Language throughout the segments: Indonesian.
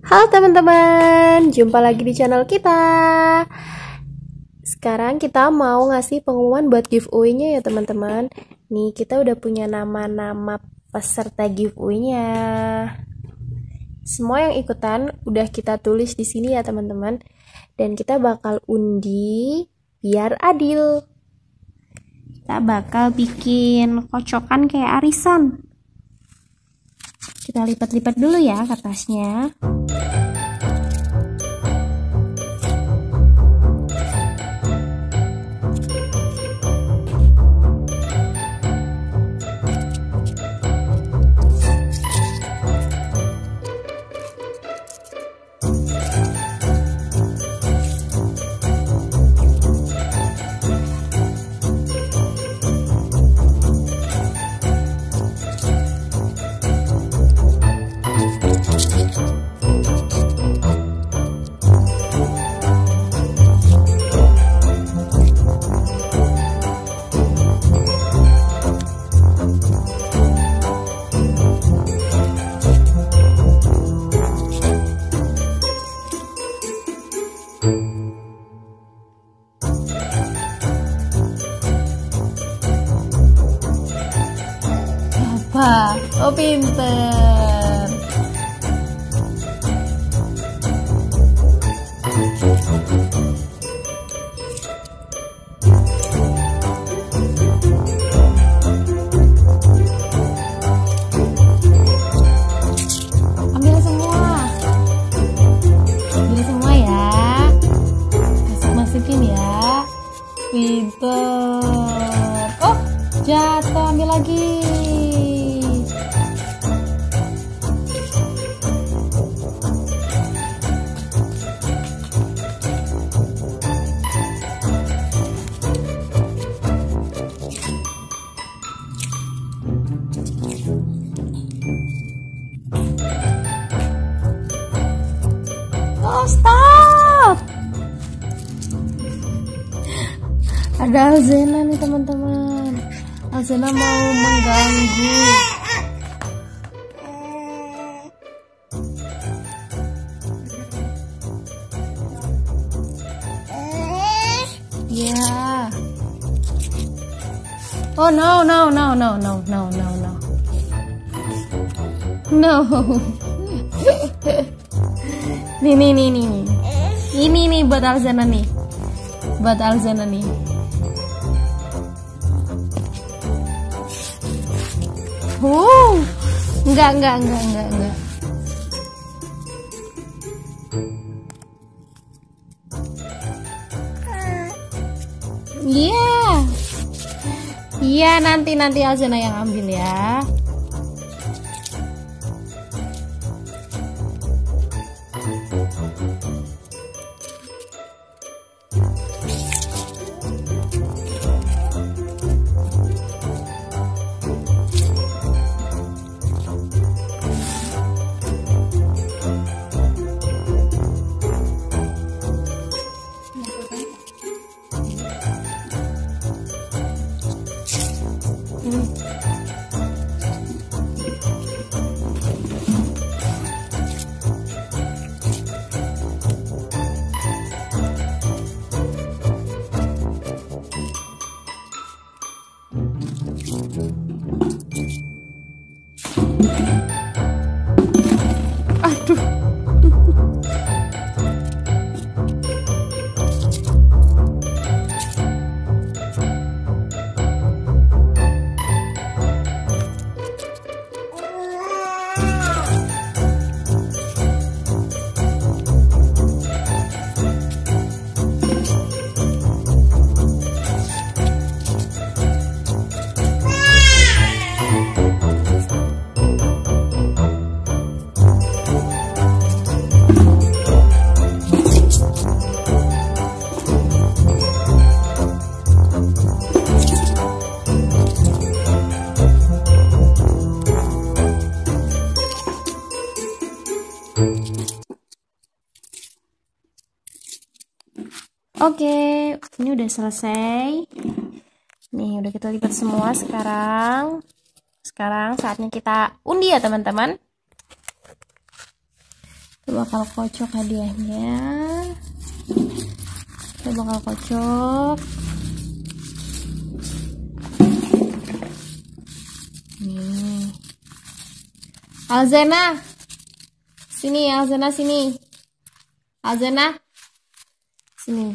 Halo teman-teman, jumpa lagi di channel kita. Sekarang kita mau ngasih pengumuman buat giveaway-nya ya teman-teman. Nih, kita udah punya nama-nama peserta giveaway-nya. Semua yang ikutan udah kita tulis di sini ya teman-teman. Dan kita bakal undi biar adil. Kita bakal bikin kocokan kayak arisan. Kita lipat-lipat dulu ya kertasnya. Oh, stop! Ada Alzena nih teman-teman. Alzena mau mengganggu. Oh no, no, no, no, no, no, no, no. No. nih, nih, nih, nih, nih. Ini nih buat Alzana nih. Buat Alzana nih. Wow. Enggak, enggak, enggak, enggak, enggak. Yeah. Iya nanti nanti Alzana yang ambil ya. Oke, ini udah selesai. Nih, udah kita lipat semua sekarang. Sekarang saatnya kita undi ya, teman-teman. kita bakal kocok hadiahnya kita bakal kocok nih Alzena sini Alzena sini. Alzena sini.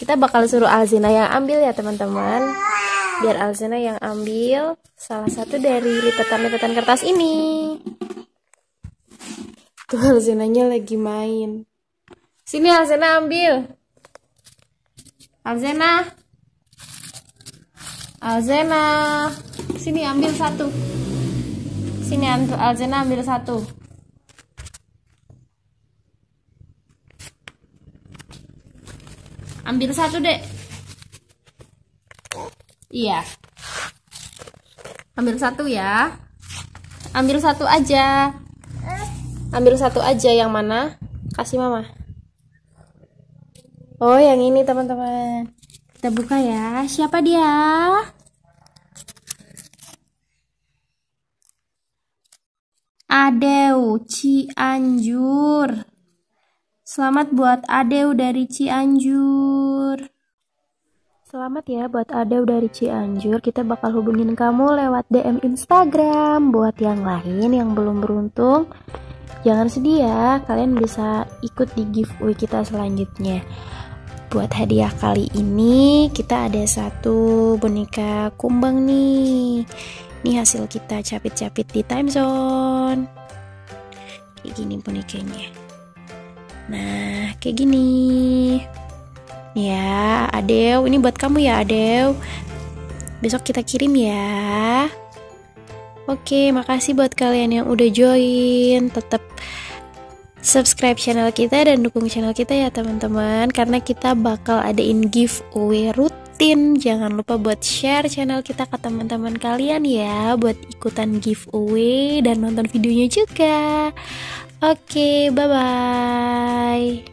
Kita bakal suruh Alzena yang ambil ya teman-teman. Biar Alzena yang ambil salah satu dari lipatan-lipatan kertas ini. Tuh Alzenanya lagi main. Sini Alzena ambil. Alzena Alzena sini ambil satu. Sini Alzena ambil satu ambil satu dek. Iya. Ambil satu ya. Ambil satu aja. Ambil satu aja yang mana? Kasih mama. Oh yang ini teman-teman. Kita buka ya. Siapa dia? Adeu Cianjur. Selamat buat Adeu dari Cianjur. Selamat ya buat Adeu dari Cianjur. Kita bakal hubungin kamu lewat DM Instagram. Buat yang lain yang belum beruntung, jangan sedih ya. Kalian bisa ikut di giveaway kita selanjutnya. Buat hadiah kali ini kita ada satu boneka kumbang nih ini hasil kita capit-capit di time zone kayak gini bonekanya nah kayak gini ya Adew ini buat kamu ya Adew besok kita kirim ya Oke, makasih buat kalian yang udah join. Tetap subscribe channel kita dan dukung channel kita ya teman-teman karena kita bakal adain giveaway rutin. Jangan lupa buat share channel kita ke teman-teman kalian ya buat ikutan giveaway dan nonton videonya juga. Oke, bye bye.